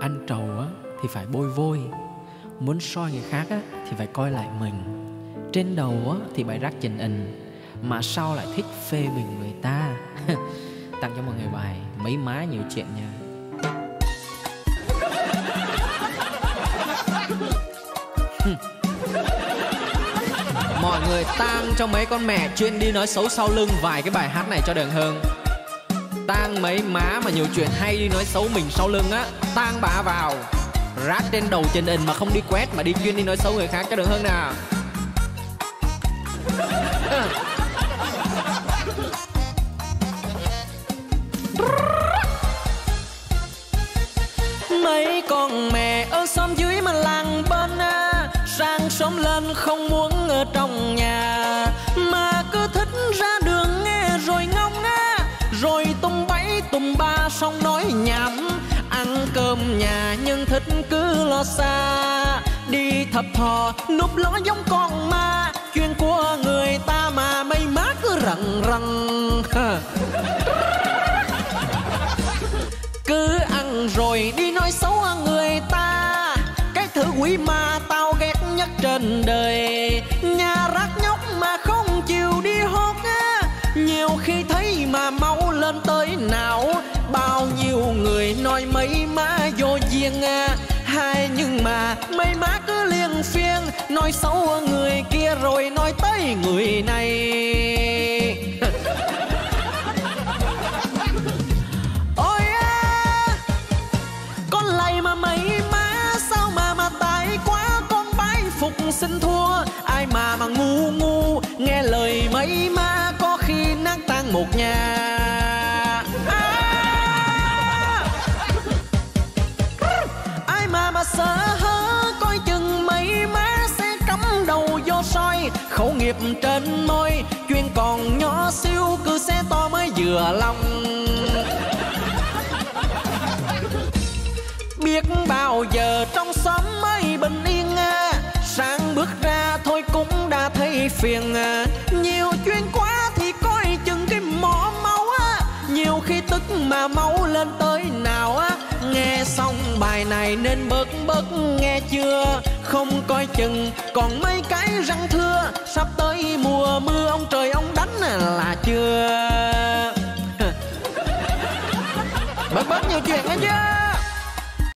ăn trầu á, thì phải bôi vôi. Muốn soi người khác á, thì phải coi lại mình. Trên đầu á, thì bài rắc trình hình mà sau lại thích phê bình người ta. Tặng cho mọi người bài mấy má nhiều chuyện nha. Mọi người tang cho mấy con mẹ chuyên đi nói xấu sau lưng vài cái bài hát này cho đường hương tang mấy má mà nhiều chuyện hay đi nói xấu mình sau lưng á. Tang bà vào. Rát trên đầu trên đình mà không đi quét mà đi chuyên đi nói xấu người khác cho được hơn nào. Mấy con mẹ ở xóm dưới mà làng bên á sáng sớm lên không muốn ở trong tùm ba xong nói nhảm. Ăn cơm nhà nhưng thích cứ lo xa. Đi thập thò, núp ló giống con ma. Chuyện của người ta mà mây má cứ rần rần. Cứ ăn rồi đi nói xấu người ta. Cái thứ quỷ ma tao ghét nhất trên đời. Lên tới não bao nhiêu người nói mấy má vô duyên à? Hai nhưng mà mấy má cứ liên phiên nói xấu người kia rồi nói tới người này. Ôi à, con lầy mà mấy má sao mà mà tài quá? Con bái phục xin thua ai mà mà ngu ngu? Nghe lời mấy má có khi nát tan một nhà. Sợ hớ, coi chừng mấy má sẽ cắm đầu vô soi. Khẩu nghiệp trên môi chuyên còn nhỏ xíu cứ xe to mới vừa lòng. Biết bao giờ trong xóm mới bình yên à sáng bước ra thôi cũng đã thấy phiền à. Nhiều chuyện quá thì coi chừng cái mỏ máu á nhiều khi tức mà máu lên tới nào á nghe xong bài này nên bớt bớt nghe chưa? Không coi chừng, còn mấy cái răng thưa. Sắp tới mùa mưa, ông trời ông đánh là chưa? Bớt bớt nhiều chuyện nghe chưa?